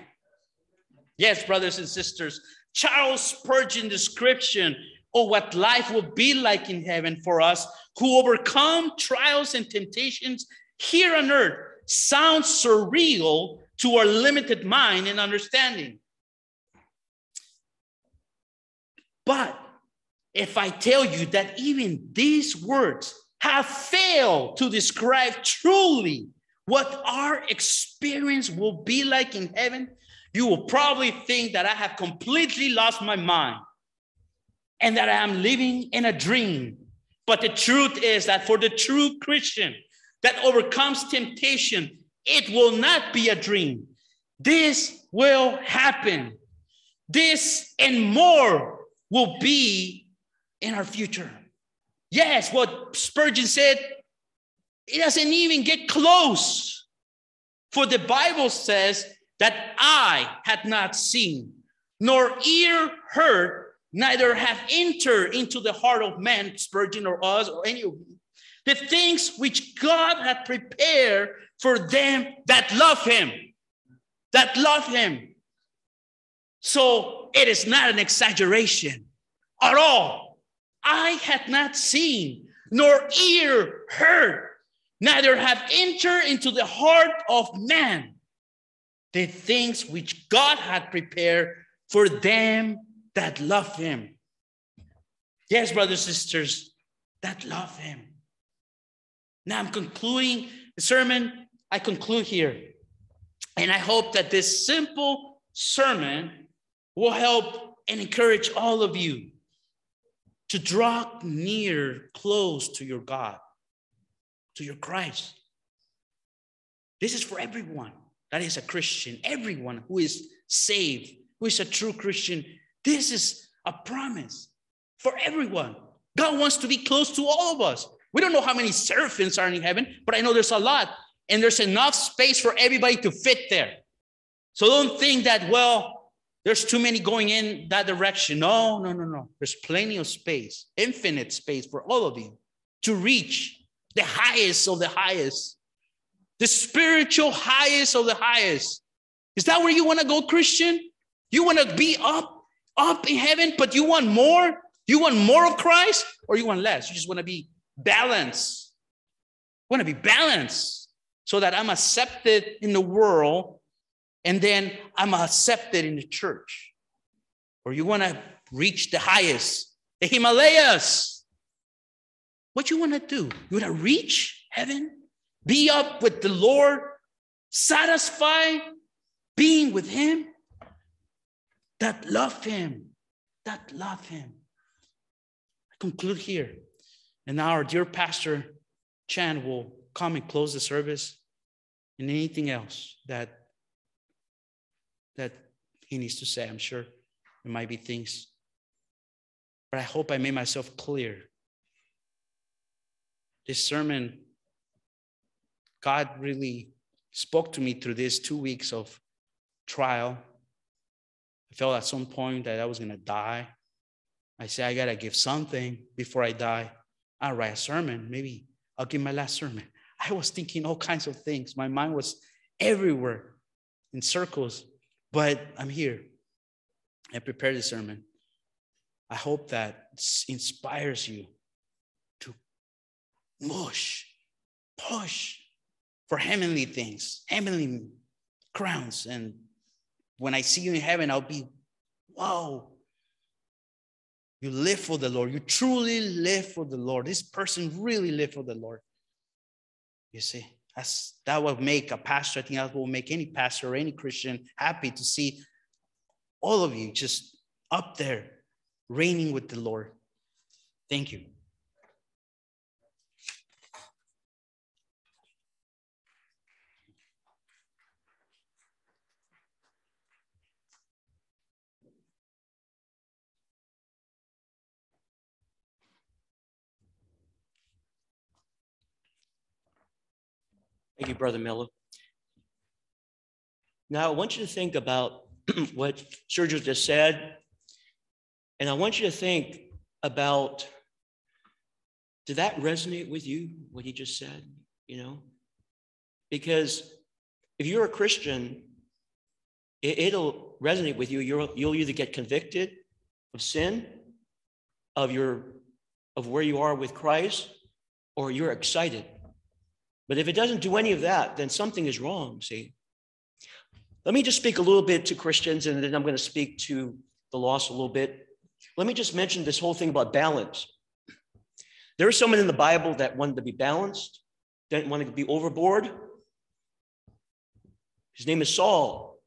Speaker 2: Yes, brothers and sisters, Charles Spurgeon description of what life will be like in heaven for us who overcome trials and temptations here on earth sounds surreal to our limited mind and understanding. But if I tell you that even these words have failed to describe truly what our experience will be like in heaven, you will probably think that I have completely lost my mind and that I am living in a dream. But the truth is that for the true Christian, that overcomes temptation, it will not be a dream. This will happen. This and more will be in our future. Yes, what Spurgeon said, it doesn't even get close. For the Bible says that I had not seen, nor ear heard, neither have entered into the heart of man, Spurgeon or us or any of you, the things which God had prepared for them that love him, that love him. So it is not an exaggeration at all. I had not seen, nor ear heard, neither have entered into the heart of man the things which God had prepared for them that love him. Yes, brothers and sisters, that love him. Now I'm concluding the sermon. I conclude here. And I hope that this simple sermon will help and encourage all of you to draw near, close to your God, to your Christ. This is for everyone that is a Christian, everyone who is saved, who is a true Christian. This is a promise for everyone. God wants to be close to all of us. We don't know how many seraphims are in heaven, but I know there's a lot, and there's enough space for everybody to fit there. So don't think that, well, there's too many going in that direction. No, no, no, no. There's plenty of space, infinite space for all of you to reach the highest of the highest, the spiritual highest of the highest. Is that where you want to go, Christian? You want to be up, up in heaven, but you want more? You want more of Christ or you want less? You just want to be balance. I want to be balanced so that I'm accepted in the world and then I'm accepted in the church. Or you want to reach the highest, the Himalayas. What you want to do? You want to reach heaven? Be up with the Lord, satisfy being with Him? That love Him, that love Him. I conclude here. And now our dear Pastor Chan will come and close the service and anything else that that he needs to say. I'm sure there might be things. But I hope I made myself clear. This sermon, God really spoke to me through these two weeks of trial. I felt at some point that I was going to die. I said, I got to give something before I die. I'll write a sermon. Maybe I'll give my last sermon. I was thinking all kinds of things. My mind was everywhere in circles, but I'm here. I prepared the sermon. I hope that inspires you to push, push for heavenly things, heavenly crowns. And when I see you in heaven, I'll be, wow. You live for the Lord. You truly live for the Lord. This person really lived for the Lord. You see, that's, that will make a pastor, I think that will make any pastor or any Christian happy to see all of you just up there reigning with the Lord. Thank you.
Speaker 3: Thank you, Brother Melo. Now, I want you to think about what Sergio just said, and I want you to think about did that resonate with you, what he just said? You know? Because if you're a Christian, it, will resonate with you. You'll, you'll either get convicted of sin, of your of where you are with Christ, or you're excited but if it doesn't do any of that, then something is wrong, see? Let me just speak a little bit to Christians and then I'm going to speak to the lost a little bit. Let me just mention this whole thing about balance. There is someone in the Bible that wanted to be balanced, didn't want to be overboard. His name is Saul.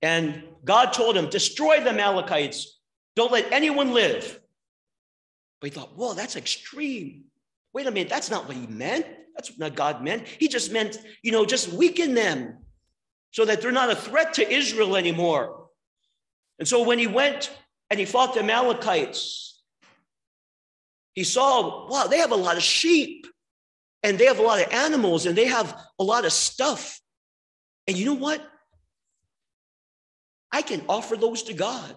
Speaker 3: And God told him, destroy the Amalekites. Don't let anyone live. But he thought, whoa, that's extreme. Wait a minute, that's not what he meant. That's not God meant. He just meant, you know, just weaken them so that they're not a threat to Israel anymore. And so when he went and he fought the Amalekites, he saw, wow, they have a lot of sheep and they have a lot of animals and they have a lot of stuff. And you know what? I can offer those to God.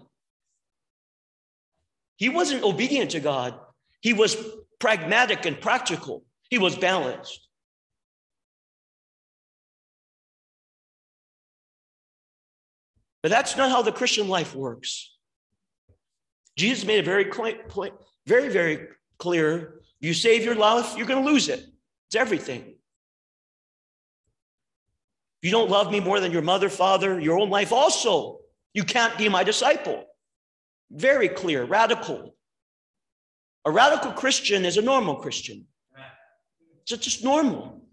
Speaker 3: He wasn't obedient to God. He was pragmatic and practical. He was balanced. But that's not how the Christian life works. Jesus made it very, very, very clear. You save your life, you're going to lose it. It's everything. You don't love me more than your mother, father, your own life also, you can't be my disciple. Very clear, radical. A radical Christian is a normal Christian. It's just normal.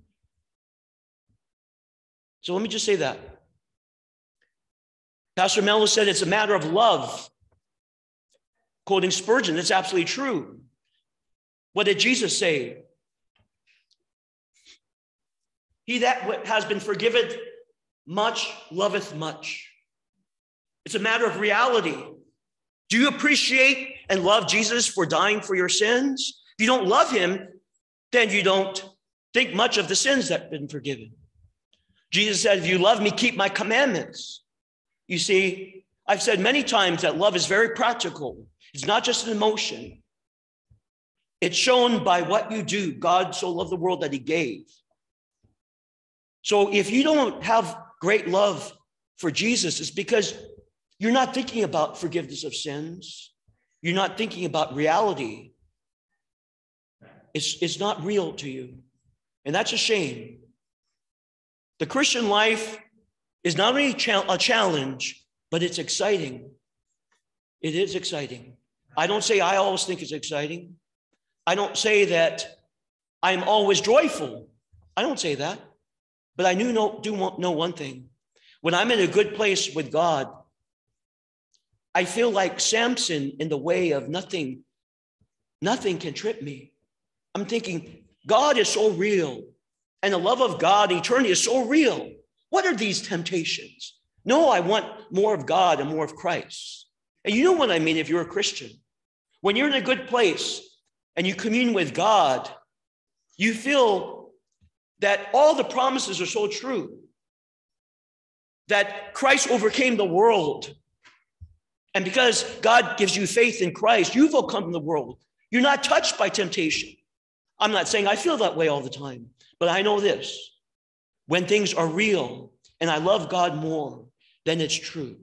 Speaker 3: So let me just say that. Pastor Melo said it's a matter of love. Quoting Spurgeon, that's absolutely true. What did Jesus say? He that has been forgiven much loveth much. It's a matter of reality. Do you appreciate and love Jesus for dying for your sins? If you don't love him, then you don't think much of the sins that have been forgiven. Jesus said, If you love me, keep my commandments. You see, I've said many times that love is very practical, it's not just an emotion. It's shown by what you do. God so loved the world that he gave. So if you don't have great love for Jesus, it's because you're not thinking about forgiveness of sins. You're not thinking about reality. It's, it's not real to you. And that's a shame. The Christian life is not only a challenge, but it's exciting. It is exciting. I don't say I always think it's exciting. I don't say that I'm always joyful. I don't say that. But I do know, do know one thing. When I'm in a good place with God, I feel like Samson in the way of nothing, nothing can trip me. I'm thinking, God is so real, and the love of God, eternity is so real. What are these temptations? No, I want more of God and more of Christ. And you know what I mean if you're a Christian. When you're in a good place and you commune with God, you feel that all the promises are so true, that Christ overcame the world. And because God gives you faith in Christ, you've overcome the world. You're not touched by temptation. I'm not saying I feel that way all the time, but I know this when things are real and I love God more, then it's true.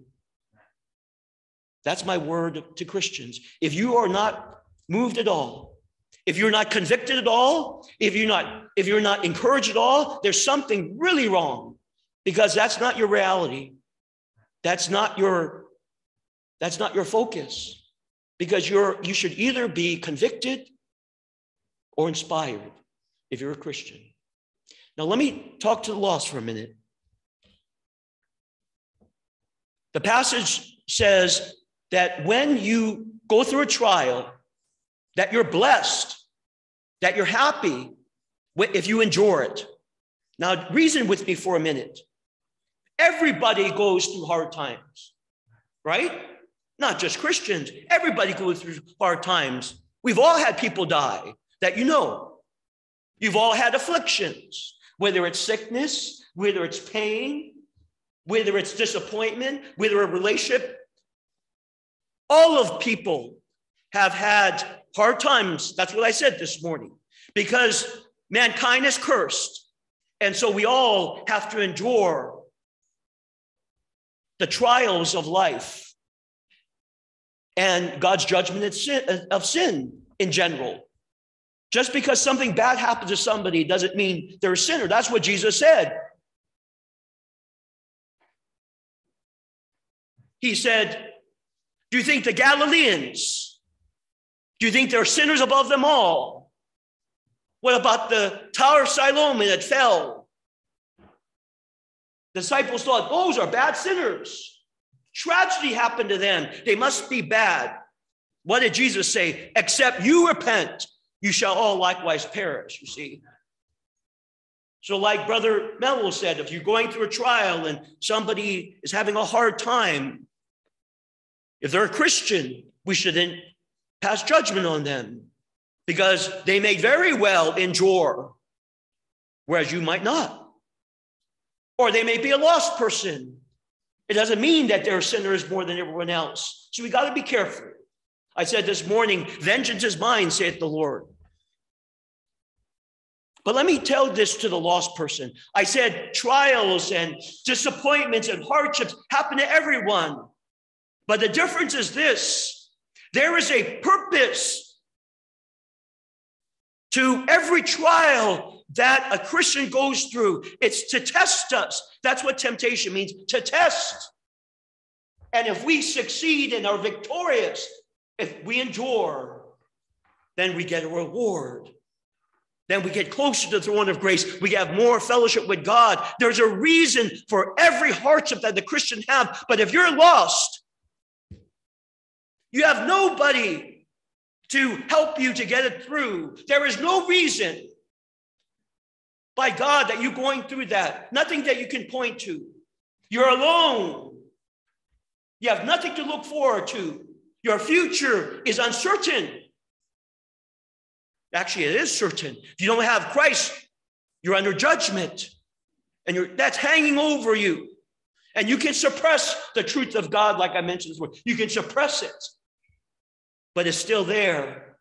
Speaker 3: That's my word to Christians. If you are not moved at all, if you're not convicted at all, if you're not if you're not encouraged at all, there's something really wrong because that's not your reality. That's not your that's not your focus. Because you're you should either be convicted or inspired if you're a Christian. Now let me talk to the lost for a minute. The passage says that when you go through a trial, that you're blessed, that you're happy if you endure it. Now, reason with me for a minute. Everybody goes through hard times, right? Not just Christians. Everybody goes through hard times. We've all had people die that you know. You've all had afflictions, whether it's sickness, whether it's pain, whether it's disappointment, whether a relationship. All of people have had hard times. That's what I said this morning, because mankind is cursed. And so we all have to endure the trials of life and God's judgment of sin in general. Just because something bad happens to somebody doesn't mean they're a sinner. That's what Jesus said. He said, Do you think the Galileans do you think there are sinners above them all? What about the Tower of Siloam that fell? Disciples thought those are bad sinners. Tragedy happened to them. They must be bad. What did Jesus say? Except you repent, you shall all likewise perish, you see. So, like Brother Melo said, if you're going through a trial and somebody is having a hard time, if they're a Christian, we shouldn't pass judgment on them because they may very well endure, whereas you might not. Or they may be a lost person. It doesn't mean that they're sinners more than everyone else. So we got to be careful. I said this morning, vengeance is mine, saith the Lord. But let me tell this to the lost person. I said trials and disappointments and hardships happen to everyone. But the difference is this there is a purpose to every trial that a Christian goes through. It's to test us. That's what temptation means to test. And if we succeed and are victorious, if we endure, then we get a reward. Then we get closer to the throne of grace. We have more fellowship with God. There's a reason for every hardship that the Christian have. But if you're lost, you have nobody to help you to get it through. There is no reason by God that you're going through that. Nothing that you can point to. You're alone. You have nothing to look forward to. Your future is uncertain. Actually, it is certain. If you don't have Christ, you're under judgment. And you're, that's hanging over you. And you can suppress the truth of God, like I mentioned this. You can suppress it but it's still there.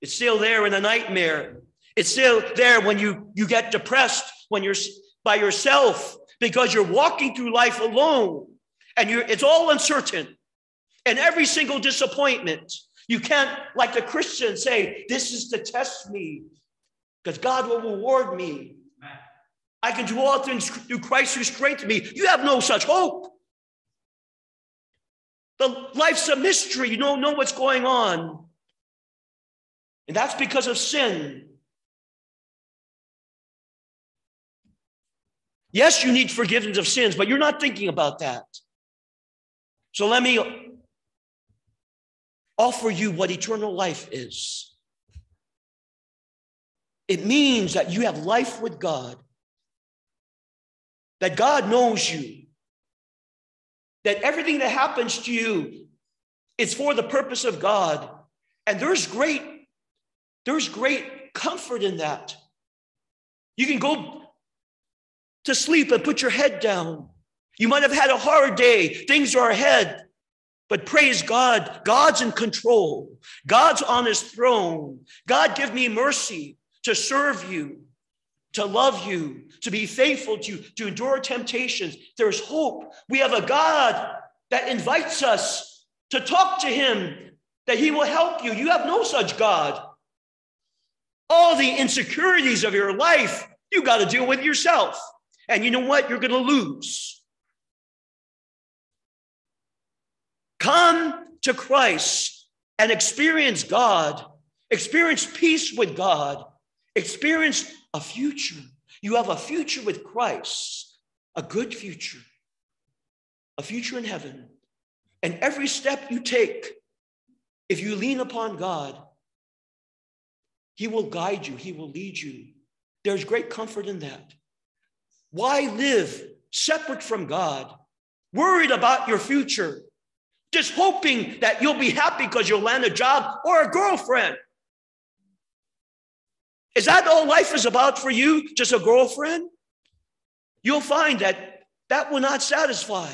Speaker 3: It's still there in a nightmare. It's still there when you, you get depressed, when you're by yourself, because you're walking through life alone and you're, it's all uncertain. And every single disappointment, you can't, like the Christian, say, This is to test me, because God will reward me. I can do all things through Christ who strengthens me. You have no such hope. The life's a mystery. You don't know what's going on. And that's because of sin. Yes, you need forgiveness of sins, but you're not thinking about that. So let me offer you what eternal life is. It means that you have life with God, that God knows you, that everything that happens to you is for the purpose of God. And there's great, there's great comfort in that. You can go to sleep and put your head down. You might have had a hard day, things are ahead, but praise God, God's in control. God's on his throne. God, give me mercy to serve you, to love you, to be faithful to you, to endure temptations. There's hope. We have a God that invites us to talk to him, that he will help you. You have no such God. All the insecurities of your life, you got to deal with yourself. And you know what? You're going to lose. Come to Christ and experience God, experience peace with God, experience a future. You have a future with Christ, a good future, a future in heaven. And every step you take, if you lean upon God, He will guide you, He will lead you. There's great comfort in that. Why live separate from God, worried about your future, just hoping that you'll be happy because you'll land a job or a girlfriend? Is that all life is about for you? Just a girlfriend? You'll find that that will not satisfy.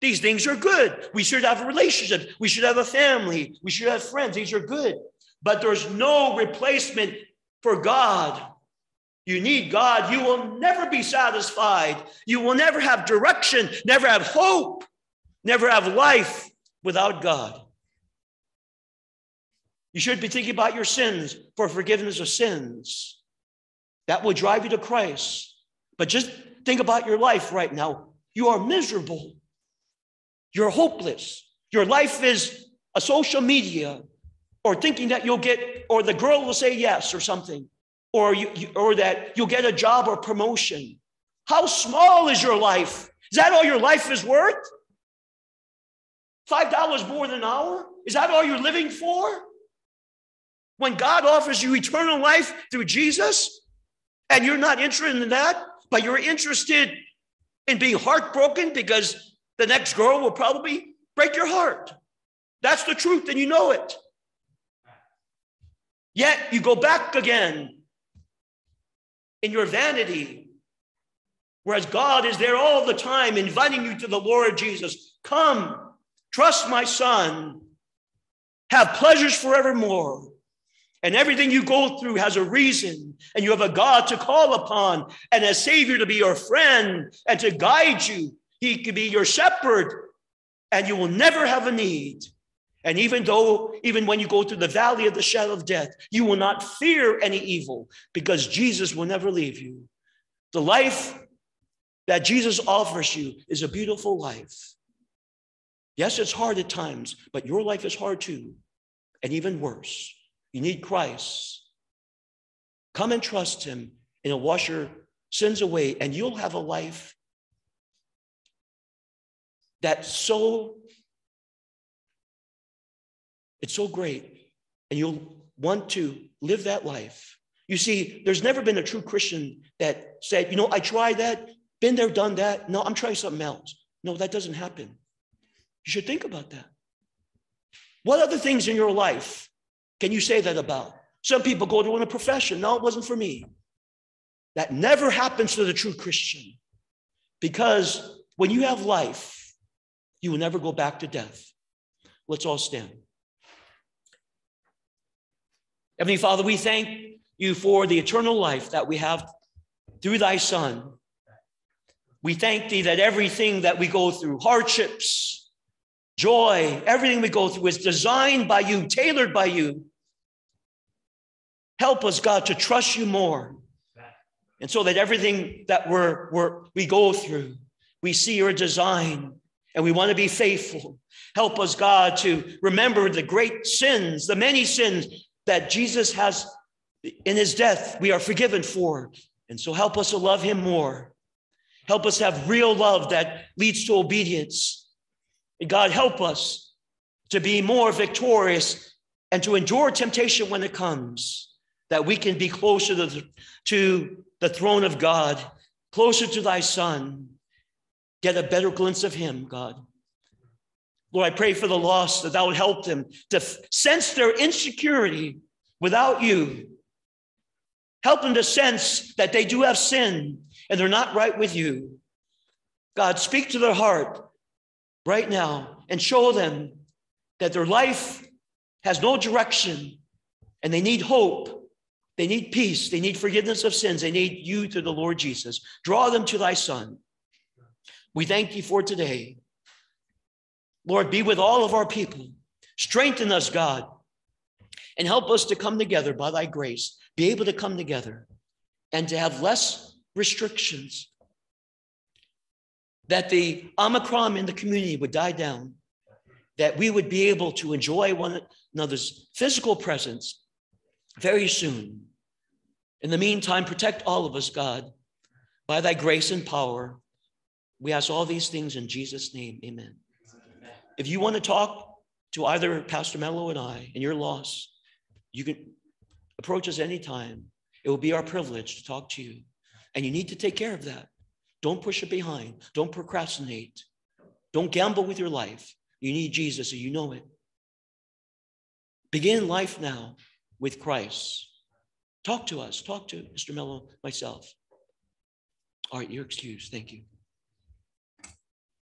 Speaker 3: These things are good. We should have a relationship. We should have a family. We should have friends. These are good. But there's no replacement for God. You need God. You will never be satisfied. You will never have direction, never have hope, never have life without God. You should be thinking about your sins for forgiveness of sins. That will drive you to Christ. But just think about your life right now. You are miserable. You're hopeless. Your life is a social media or thinking that you'll get, or the girl will say yes or something or, you, or that you'll get a job or promotion. How small is your life? Is that all your life is worth? $5 more than an hour? Is that all you're living for? When God offers you eternal life through Jesus, and you're not interested in that, but you're interested in being heartbroken because the next girl will probably break your heart. That's the truth, and you know it. Yet you go back again in your vanity. Whereas God is there all the time, inviting you to the Lord Jesus. Come, trust my son, have pleasures forevermore. And everything you go through has a reason, and you have a God to call upon, and a Savior to be your friend and to guide you. He can be your shepherd, and you will never have a need. And even though, even when you go through the valley of the shadow of death, you will not fear any evil because Jesus will never leave you. The life that Jesus offers you is a beautiful life. Yes, it's hard at times, but your life is hard too. And even worse, you need Christ. Come and trust Him, and He'll wash your sins away, and you'll have a life that's so it's so great. And you'll want to live that life. You see, there's never been a true Christian that said, you know, I tried that, been there, done that. No, I'm trying something else. No, that doesn't happen. You should think about that. What other things in your life can you say that about? Some people go to a profession. No, it wasn't for me. That never happens to the true Christian because when you have life, you will never go back to death. Let's all stand. Heavenly Father, we thank you for the eternal life that we have through thy Son. We thank thee that everything that we go through, hardships, joy, everything we go through is designed by you, tailored by you. Help us, God, to trust you more. And so that everything that we're, we're, we go through, we see your design and we want to be faithful. Help us, God, to remember the great sins, the many sins that Jesus has in his death, we are forgiven for. And so help us to love him more. Help us have real love that leads to obedience. And God, help us to be more victorious and to endure temptation when it comes, that we can be closer to the, to the throne of God, closer to thy Son, get a better glimpse of him, God. Lord, I pray for the lost that thou would help them to sense their insecurity without you. Help them to sense that they do have sin and they're not right with you. God, speak to their heart right now and show them that their life has no direction and they need hope. They need peace. They need forgiveness of sins. They need you to the Lord Jesus. Draw them to thy Son. We thank you for today. Lord, be with all of our people. Strengthen us, God, and help us to come together by thy grace, be able to come together and to have less restrictions. That the Omicron in the community would die down, that we would be able to enjoy one another's physical presence very soon. In the meantime, protect all of us, God, by thy grace and power. We ask all these things in Jesus' name. Amen. If you want to talk to either Pastor Melo and I and your loss, you can approach us anytime. It will be our privilege to talk to you. And you need to take care of that. Don't push it behind. Don't procrastinate. Don't gamble with your life. You need Jesus, so you know it. Begin life now with Christ. Talk to us. Talk to Mr. Melo, myself. All right, you're excused. Thank you.